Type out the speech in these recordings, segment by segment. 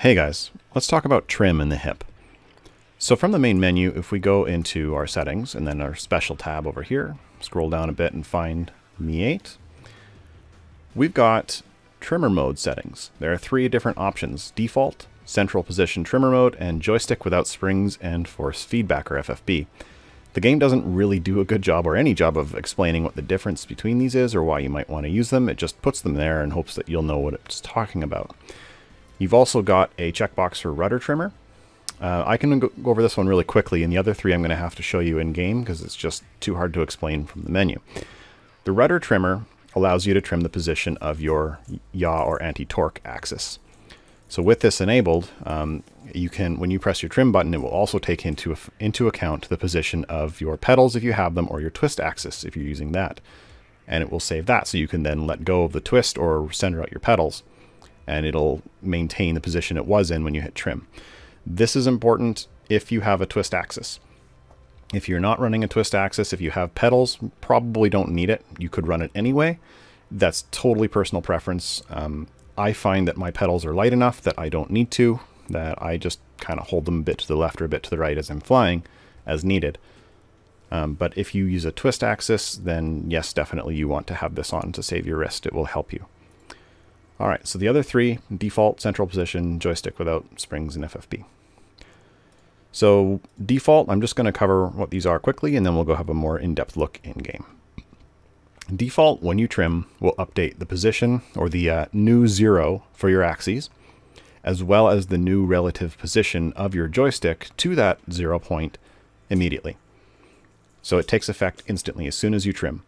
Hey guys, let's talk about trim in the hip. So from the main menu, if we go into our settings and then our special tab over here, scroll down a bit and find Mi 8, we've got trimmer mode settings. There are three different options, default, central position trimmer mode, and joystick without springs and force feedback or FFB. The game doesn't really do a good job or any job of explaining what the difference between these is or why you might want to use them. It just puts them there and hopes that you'll know what it's talking about. You've also got a checkbox for rudder trimmer. Uh, I can go over this one really quickly, and the other three I'm going to have to show you in game because it's just too hard to explain from the menu. The rudder trimmer allows you to trim the position of your yaw or anti-torque axis. So with this enabled, um, you can, when you press your trim button, it will also take into, into account the position of your pedals if you have them, or your twist axis if you're using that. And it will save that, so you can then let go of the twist or center out your pedals and it'll maintain the position it was in when you hit trim. This is important if you have a twist axis. If you're not running a twist axis, if you have pedals, probably don't need it. You could run it anyway. That's totally personal preference. Um, I find that my pedals are light enough that I don't need to, that I just kind of hold them a bit to the left or a bit to the right as I'm flying as needed. Um, but if you use a twist axis, then yes, definitely you want to have this on to save your wrist. It will help you. All right, so the other three, default, central position, joystick without springs and FFB. So default, I'm just going to cover what these are quickly, and then we'll go have a more in-depth look in-game. Default, when you trim, will update the position, or the uh, new zero for your axes, as well as the new relative position of your joystick to that zero point immediately. So it takes effect instantly as soon as you trim.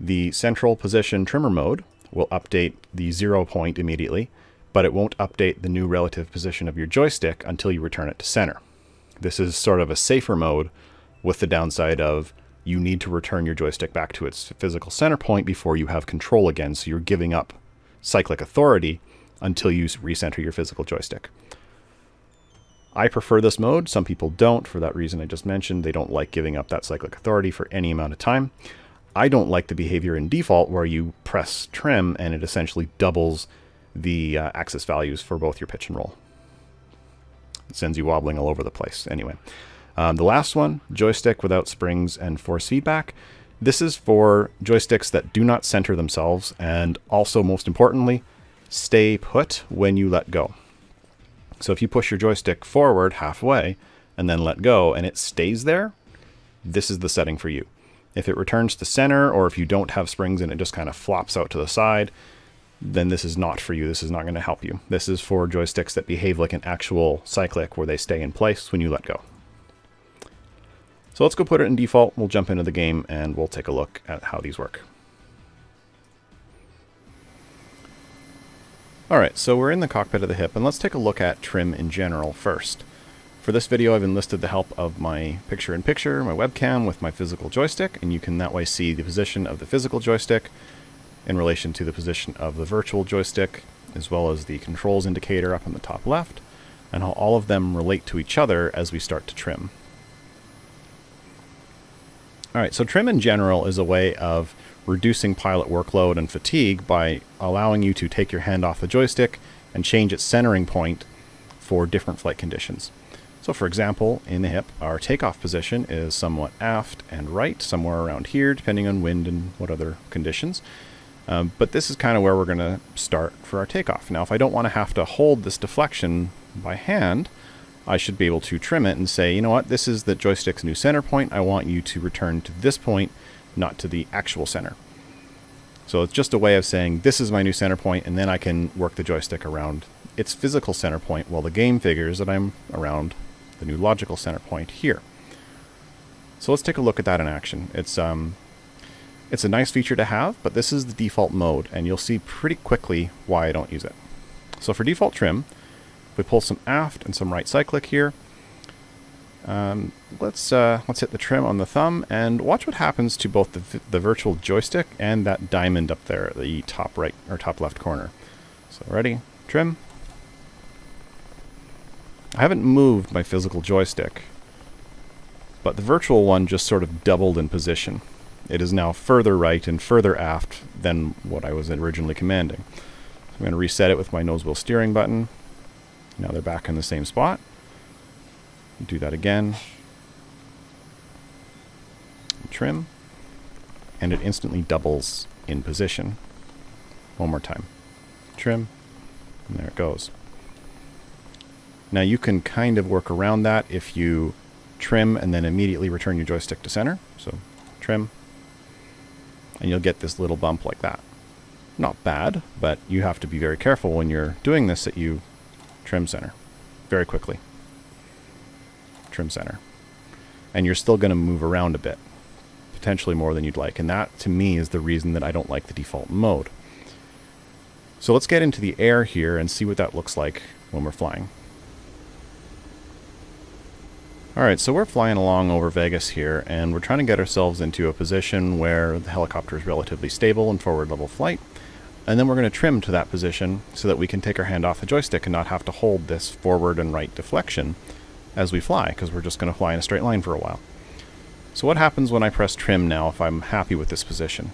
The central position trimmer mode will update the zero point immediately, but it won't update the new relative position of your joystick until you return it to center. This is sort of a safer mode with the downside of you need to return your joystick back to its physical center point before you have control again, so you're giving up cyclic authority until you recenter your physical joystick. I prefer this mode. Some people don't for that reason I just mentioned. They don't like giving up that cyclic authority for any amount of time. I don't like the behavior in default where you press trim and it essentially doubles the uh, axis values for both your pitch and roll. It sends you wobbling all over the place. Anyway, um, the last one, joystick without springs and force feedback. This is for joysticks that do not center themselves and also, most importantly, stay put when you let go. So if you push your joystick forward halfway and then let go and it stays there, this is the setting for you. If it returns to center or if you don't have springs and it just kind of flops out to the side, then this is not for you. This is not going to help you. This is for joysticks that behave like an actual cyclic where they stay in place when you let go. So let's go put it in default. We'll jump into the game and we'll take a look at how these work. Alright, so we're in the cockpit of the hip and let's take a look at trim in general first. For this video, I've enlisted the help of my picture-in-picture, -picture, my webcam with my physical joystick, and you can that way see the position of the physical joystick in relation to the position of the virtual joystick, as well as the controls indicator up in the top left, and how all of them relate to each other as we start to trim. Alright, so trim in general is a way of reducing pilot workload and fatigue by allowing you to take your hand off the joystick and change its centering point for different flight conditions. So for example, in the hip, our takeoff position is somewhat aft and right, somewhere around here, depending on wind and what other conditions. Um, but this is kind of where we're going to start for our takeoff. Now, if I don't want to have to hold this deflection by hand, I should be able to trim it and say, you know what, this is the joystick's new center point. I want you to return to this point, not to the actual center. So it's just a way of saying, this is my new center point, and then I can work the joystick around its physical center point while the game figures that I'm around the new logical center point here. So let's take a look at that in action. It's um, it's a nice feature to have, but this is the default mode, and you'll see pretty quickly why I don't use it. So for default trim, we pull some aft and some right cyclic here. Um, let's uh, let's hit the trim on the thumb and watch what happens to both the, the virtual joystick and that diamond up there at the top right or top left corner. So ready, trim, I haven't moved my physical joystick, but the virtual one just sort of doubled in position. It is now further right and further aft than what I was originally commanding. So I'm going to reset it with my nose wheel steering button, Now they're back in the same spot. Do that again. Trim. And it instantly doubles in position. One more time. Trim. And there it goes. Now you can kind of work around that if you trim and then immediately return your joystick to center. So trim. And you'll get this little bump like that. Not bad, but you have to be very careful when you're doing this that you trim center very quickly. Trim center. And you're still going to move around a bit, potentially more than you'd like. And that, to me, is the reason that I don't like the default mode. So let's get into the air here and see what that looks like when we're flying. Alright, so we're flying along over Vegas here, and we're trying to get ourselves into a position where the helicopter is relatively stable in forward level flight. And then we're going to trim to that position so that we can take our hand off the joystick and not have to hold this forward and right deflection as we fly, because we're just going to fly in a straight line for a while. So what happens when I press trim now if I'm happy with this position?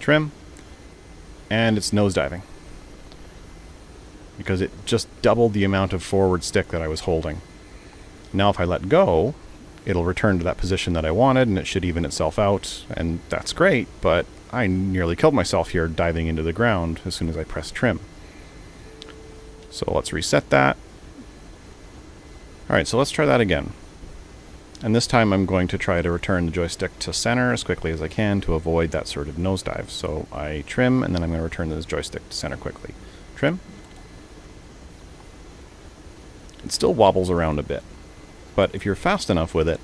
Trim, and it's nosediving. Because it just doubled the amount of forward stick that I was holding. Now if I let go, it'll return to that position that I wanted, and it should even itself out, and that's great, but I nearly killed myself here diving into the ground as soon as I pressed trim. So let's reset that. Alright, so let's try that again. And this time I'm going to try to return the joystick to center as quickly as I can to avoid that sort of nosedive. So I trim, and then I'm going to return this joystick to center quickly. Trim. It still wobbles around a bit. But if you're fast enough with it,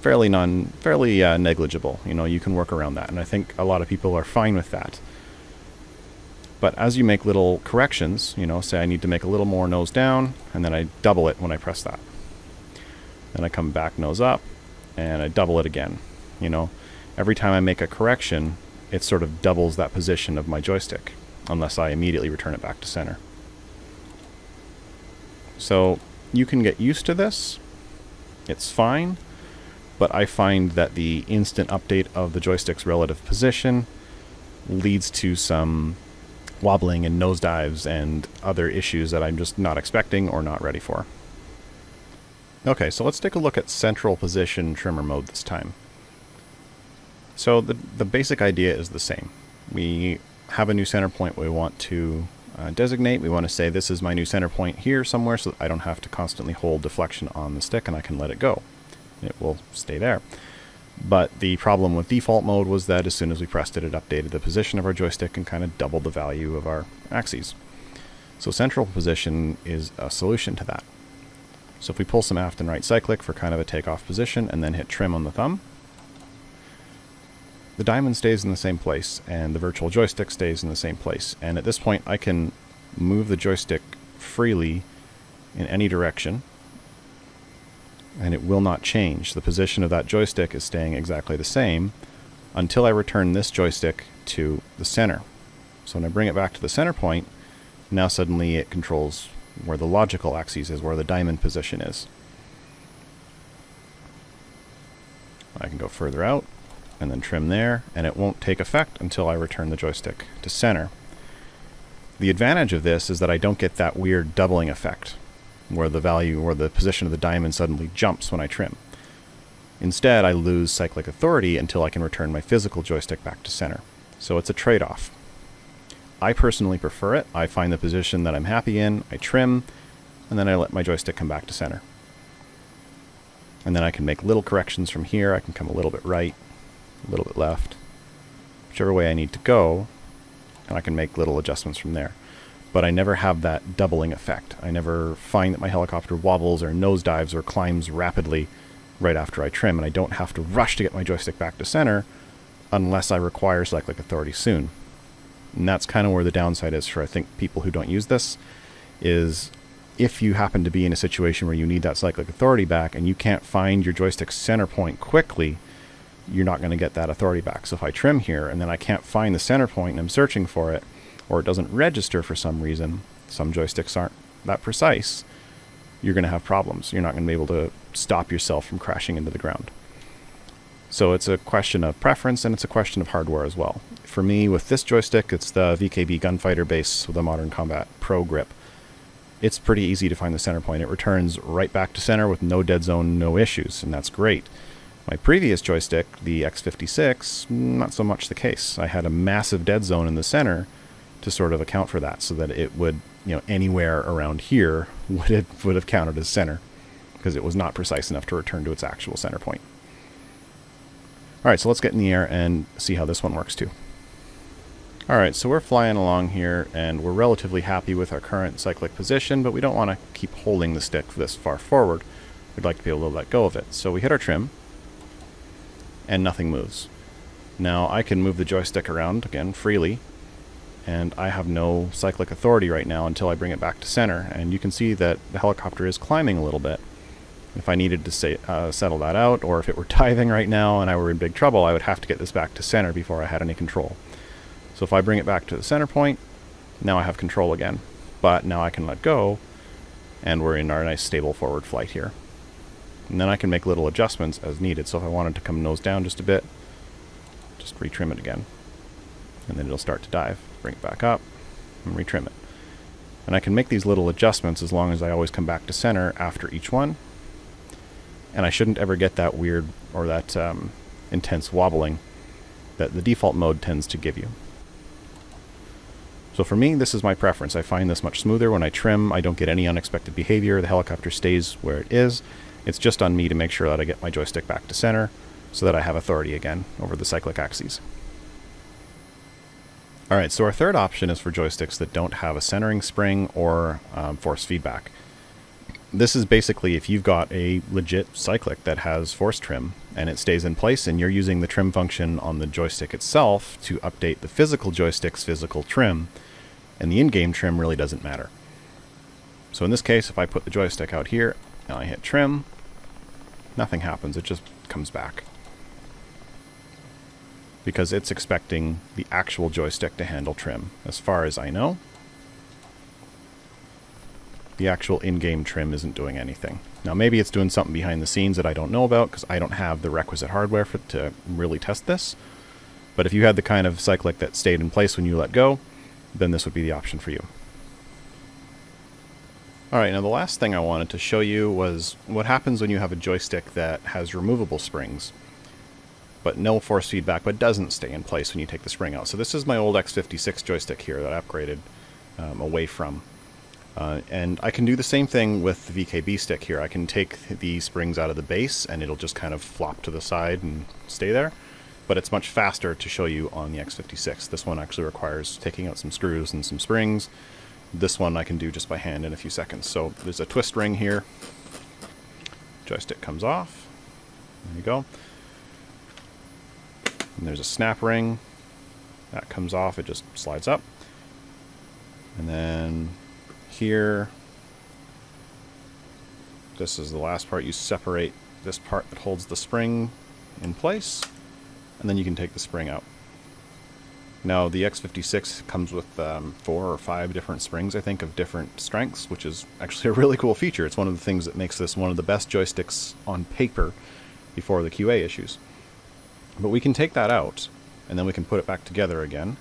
fairly non, fairly uh, negligible. You know, you can work around that, and I think a lot of people are fine with that. But as you make little corrections, you know, say I need to make a little more nose down, and then I double it when I press that. Then I come back nose up, and I double it again. You know, every time I make a correction, it sort of doubles that position of my joystick, unless I immediately return it back to center. So you can get used to this. It's fine but I find that the instant update of the joystick's relative position leads to some wobbling and nosedives and other issues that I'm just not expecting or not ready for. Okay, so let's take a look at central position trimmer mode this time. So the, the basic idea is the same. We have a new center point we want to uh, designate. We want to say this is my new center point here somewhere so I don't have to constantly hold deflection on the stick and I can let it go it will stay there. But the problem with default mode was that as soon as we pressed it, it updated the position of our joystick and kind of doubled the value of our axes. So central position is a solution to that. So if we pull some aft and right cyclic for kind of a takeoff position and then hit trim on the thumb, the diamond stays in the same place and the virtual joystick stays in the same place. And at this point I can move the joystick freely in any direction and it will not change. The position of that joystick is staying exactly the same until I return this joystick to the center. So when I bring it back to the center point, now suddenly it controls where the logical axis is, where the diamond position is. I can go further out and then trim there, and it won't take effect until I return the joystick to center. The advantage of this is that I don't get that weird doubling effect where the value or the position of the diamond suddenly jumps when I trim. Instead, I lose cyclic authority until I can return my physical joystick back to center. So it's a trade-off. I personally prefer it. I find the position that I'm happy in, I trim, and then I let my joystick come back to center. And then I can make little corrections from here. I can come a little bit right, a little bit left, whichever way I need to go, and I can make little adjustments from there but I never have that doubling effect. I never find that my helicopter wobbles or nosedives or climbs rapidly right after I trim, and I don't have to rush to get my joystick back to center unless I require cyclic authority soon. And that's kind of where the downside is for I think people who don't use this is if you happen to be in a situation where you need that cyclic authority back and you can't find your joystick center point quickly, you're not going to get that authority back. So if I trim here and then I can't find the center point and I'm searching for it, or it doesn't register for some reason, some joysticks aren't that precise, you're going to have problems. You're not going to be able to stop yourself from crashing into the ground. So it's a question of preference and it's a question of hardware as well. For me, with this joystick, it's the VKB Gunfighter base with a Modern Combat Pro grip. it's pretty easy to find the center point. It returns right back to center with no dead zone, no issues, and that's great. My previous joystick, the X56, not so much the case. I had a massive dead zone in the center to sort of account for that so that it would, you know, anywhere around here would have, would have counted as center because it was not precise enough to return to its actual center point. All right, so let's get in the air and see how this one works too. All right, so we're flying along here and we're relatively happy with our current cyclic position, but we don't want to keep holding the stick this far forward. We'd like to be able to let go of it. So we hit our trim and nothing moves. Now I can move the joystick around again freely and I have no cyclic authority right now until I bring it back to center and you can see that the helicopter is climbing a little bit. If I needed to say, uh, settle that out or if it were diving right now and I were in big trouble I would have to get this back to center before I had any control. So if I bring it back to the center point, now I have control again. But now I can let go, and we're in our nice stable forward flight here. And then I can make little adjustments as needed. So if I wanted to come nose down just a bit, just retrim it again. And then it'll start to dive. Bring it back up, and retrim it. And I can make these little adjustments as long as I always come back to center after each one. And I shouldn't ever get that weird or that um, intense wobbling that the default mode tends to give you. So for me, this is my preference. I find this much smoother. When I trim, I don't get any unexpected behavior. The helicopter stays where it is. It's just on me to make sure that I get my joystick back to center so that I have authority again over the cyclic axes. Alright, so our third option is for joysticks that don't have a centering spring or um, force feedback. This is basically if you've got a legit cyclic that has force trim and it stays in place and you're using the trim function on the joystick itself to update the physical joystick's physical trim, and the in-game trim really doesn't matter. So in this case, if I put the joystick out here and I hit trim, nothing happens, it just comes back. Because it's expecting the actual joystick to handle trim. As far as I know, the actual in-game trim isn't doing anything. Now maybe it's doing something behind the scenes that I don't know about because I don't have the requisite hardware for, to really test this. But if you had the kind of cyclic that stayed in place when you let go, then this would be the option for you. Alright, now the last thing I wanted to show you was what happens when you have a joystick that has removable springs, but no force feedback, but doesn't stay in place when you take the spring out. So this is my old X56 joystick here that I upgraded um, away from. Uh, and I can do the same thing with the VKB stick here. I can take the springs out of the base and it'll just kind of flop to the side and stay there but it's much faster to show you on the X56. This one actually requires taking out some screws and some springs. This one I can do just by hand in a few seconds. So there's a twist ring here. Joystick comes off. There you go. And there's a snap ring. That comes off, it just slides up. And then here, this is the last part. You separate this part that holds the spring in place and then you can take the spring out. Now the X56 comes with um, four or five different springs, I think, of different strengths, which is actually a really cool feature. It's one of the things that makes this one of the best joysticks on paper before the QA issues. But we can take that out, and then we can put it back together again.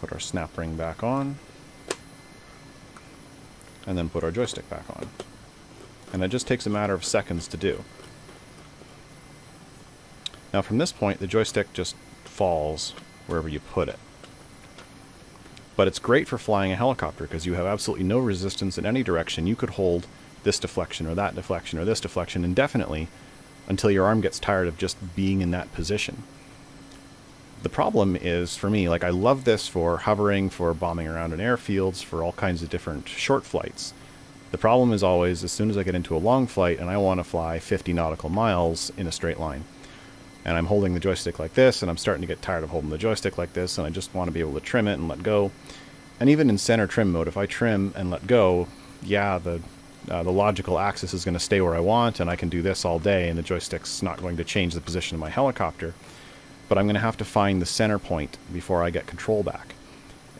Put our snap ring back on and then put our joystick back on. And it just takes a matter of seconds to do. Now from this point, the joystick just falls wherever you put it. But it's great for flying a helicopter because you have absolutely no resistance in any direction. You could hold this deflection or that deflection or this deflection indefinitely until your arm gets tired of just being in that position the problem is for me, like I love this for hovering, for bombing around in airfields, for all kinds of different short flights. The problem is always as soon as I get into a long flight and I want to fly 50 nautical miles in a straight line. And I'm holding the joystick like this, and I'm starting to get tired of holding the joystick like this, and I just want to be able to trim it and let go. And even in center trim mode, if I trim and let go, yeah, the uh, the logical axis is going to stay where I want, and I can do this all day, and the joystick's not going to change the position of my helicopter but I'm going to have to find the center point before I get control back.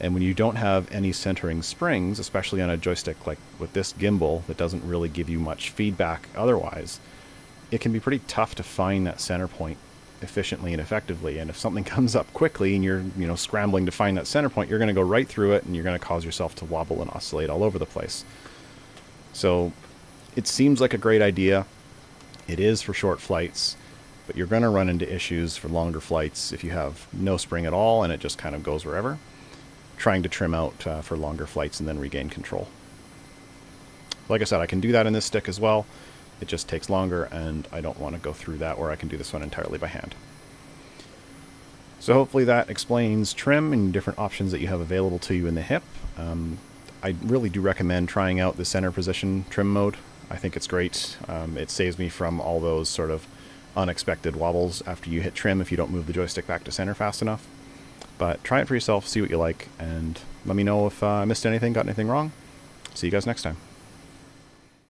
And when you don't have any centering springs, especially on a joystick like with this gimbal that doesn't really give you much feedback otherwise, it can be pretty tough to find that center point efficiently and effectively. And if something comes up quickly and you're, you know, scrambling to find that center point, you're going to go right through it and you're going to cause yourself to wobble and oscillate all over the place. So it seems like a great idea. It is for short flights, but you're going to run into issues for longer flights if you have no spring at all and it just kind of goes wherever. Trying to trim out uh, for longer flights and then regain control. Like I said, I can do that in this stick as well. It just takes longer, and I don't want to go through that where I can do this one entirely by hand. So hopefully that explains trim and different options that you have available to you in the hip. Um, I really do recommend trying out the center position trim mode. I think it's great. Um, it saves me from all those sort of unexpected wobbles after you hit trim if you don't move the joystick back to center fast enough. But try it for yourself, see what you like, and let me know if uh, I missed anything, got anything wrong. See you guys next time.